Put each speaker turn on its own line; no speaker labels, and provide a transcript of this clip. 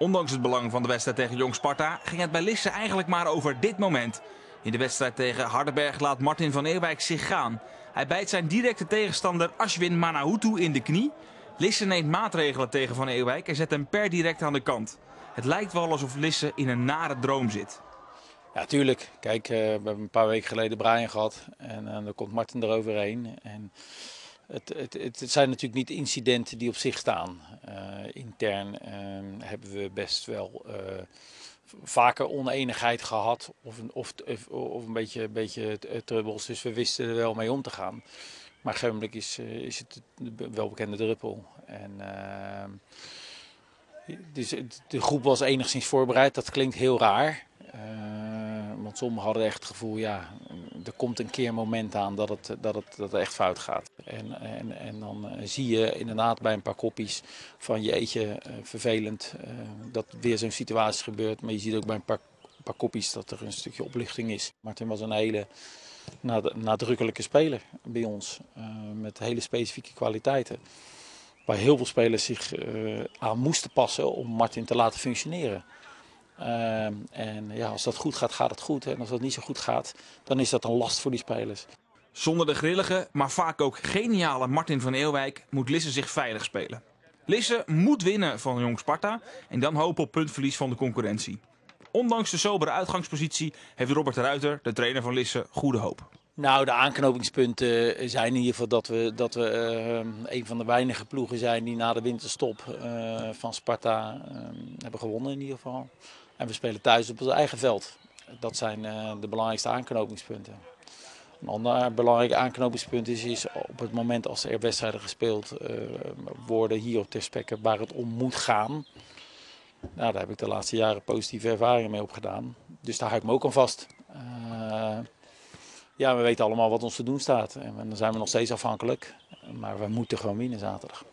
Ondanks het belang van de wedstrijd tegen Jong Sparta ging het bij Lisse eigenlijk maar over dit moment. In de wedstrijd tegen Hardenberg laat Martin van Eerwijk zich gaan. Hij bijt zijn directe tegenstander Ashwin Manahutu in de knie. Lisse neemt maatregelen tegen Van Eerwijk en zet hem per direct aan de kant. Het lijkt wel alsof Lisse in een nare droom zit.
Ja, tuurlijk. Kijk, eh, we hebben een paar weken geleden Brian gehad en uh, dan komt Martin eroverheen. En het, het, het, zijn natuurlijk niet incidenten die op zich staan. Uh, intern ehm, hebben we best wel vaker oneenigheid gehad of een, of, of een beetje, beetje trubbels. Dus we wisten er wel mee om te gaan. Maar gemelijk is, is het de welbekende druppel. Ehm, dus de groep was enigszins voorbereid. Dat klinkt heel raar. Want sommigen hadden echt het gevoel, ja, er komt een keer een moment aan dat het, dat het, dat echt fout gaat. En, en, en dan uh, zie je inderdaad bij een paar kopjes van jeetje, uh, vervelend dat weer zo'n situatie gebeurt. Maar je ziet ook bij een paar, paar kopjes dat er een stukje oplichting is. Martin was een hele nadrukkelijke speler bij ons, met hele specifieke kwaliteiten. Waar heel veel spelers zich aan moesten passen om Martin te laten functioneren. Uh, en ja, als dat goed gaat, gaat het goed. En als dat niet zo goed gaat, dan is dat een last voor die spelers.
Zonder de grillige, maar vaak ook geniale Martin van Eelwijk moet Lisse zich veilig spelen. Lisse moet winnen van Jong Sparta en dan hopen op puntverlies van de concurrentie. Ondanks de sobere uitgangspositie heeft Robert Ruiter, de trainer van Lisse, goede hoop.
Nou, de aanknopingspunten zijn in ieder geval dat we, dat we uh, een van de weinige ploegen zijn die na de winterstop uh, van Sparta uh, hebben gewonnen in ieder geval. En we spelen thuis op ons eigen veld. Dat zijn de belangrijkste aanknopingspunten. Een ander belangrijk aanknopingspunt is, is op het moment als er wedstrijden gespeeld worden hier op Terspekke waar het om moet gaan. Nou, daar heb ik de laatste jaren positieve ervaringen mee opgedaan. Dus daar hou ik me ook aan vast ja, we weten allemaal wat ons te doen staat. En dan zijn we nog steeds afhankelijk. Maar we moeten gewoon winnen zaterdag.